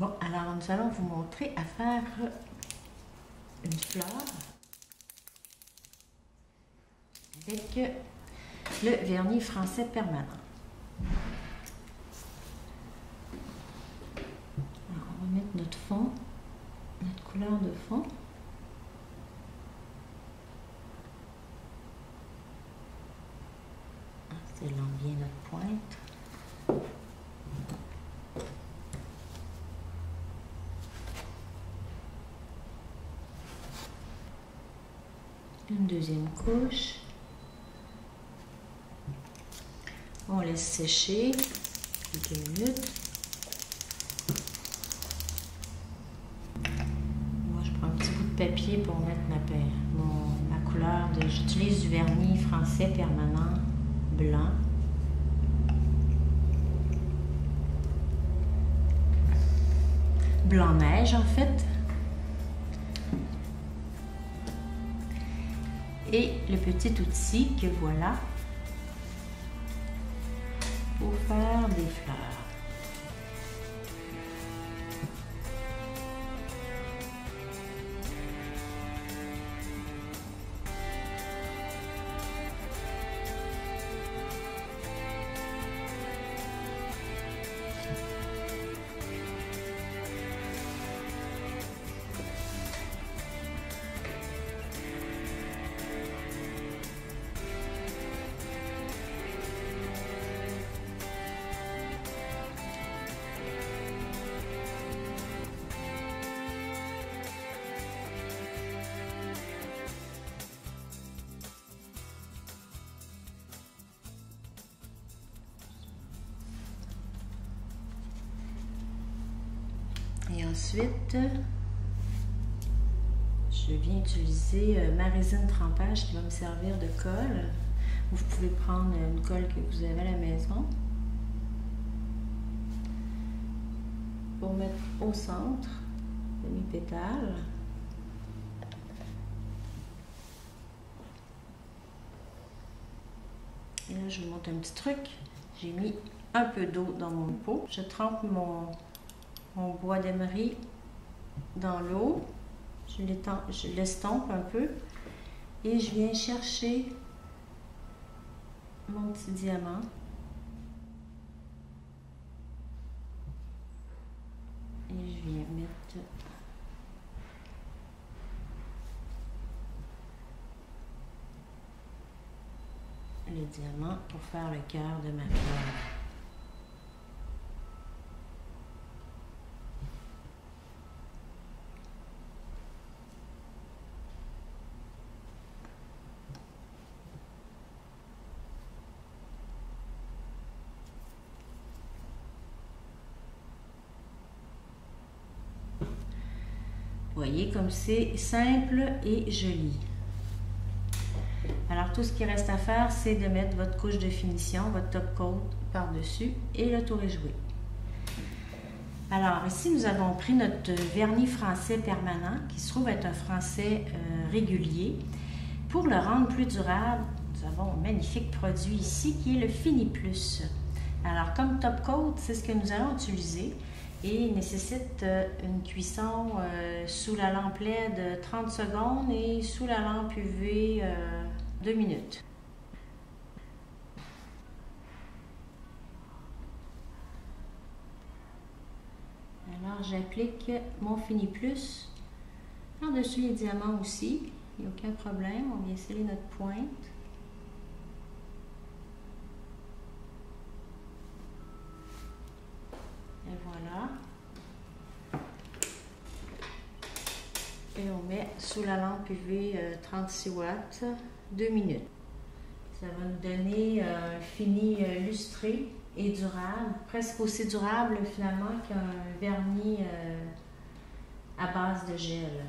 nous allons vous montrer à faire une fleur avec le vernis français permanent. Alors, on va mettre notre fond, notre couleur de fond. Scellons bien notre pointe. Une deuxième couche. On laisse sécher quelques minutes. Moi, je prends un petit bout de papier pour mettre ma, mon, ma couleur. J'utilise du vernis français permanent blanc. Blanc neige en fait. Et le petit outil que voilà pour faire des fleurs. Ensuite, je viens utiliser euh, ma résine trempage qui va me servir de colle. Vous pouvez prendre une colle que vous avez à la maison pour mettre au centre de mes pétales. Et là, je vous montre un petit truc. J'ai mis un peu d'eau dans mon pot. Je trempe mon mon bois d'emery dans l'eau. Je l'estompe un peu et je viens chercher mon petit diamant. Et je viens mettre le diamant pour faire le cœur de ma fleur. Voyez comme c'est simple et joli. Alors tout ce qui reste à faire, c'est de mettre votre couche de finition, votre top coat par-dessus et le tour est joué. Alors ici, nous avons pris notre vernis français permanent qui se trouve être un français euh, régulier. Pour le rendre plus durable, nous avons un magnifique produit ici qui est le Fini Plus. Alors comme top coat, c'est ce que nous allons utiliser et nécessite euh, une cuisson euh, sous la lampe LED 30 secondes et sous la lampe UV 2 euh, minutes. Alors j'applique mon Fini Plus par-dessus les diamants aussi, il n'y a aucun problème, on vient sceller notre pointe. Et voilà. Et on met sous la lampe UV 36 watts 2 minutes. Ça va nous donner un fini euh, lustré et durable, presque aussi durable finalement qu'un vernis euh, à base de gel.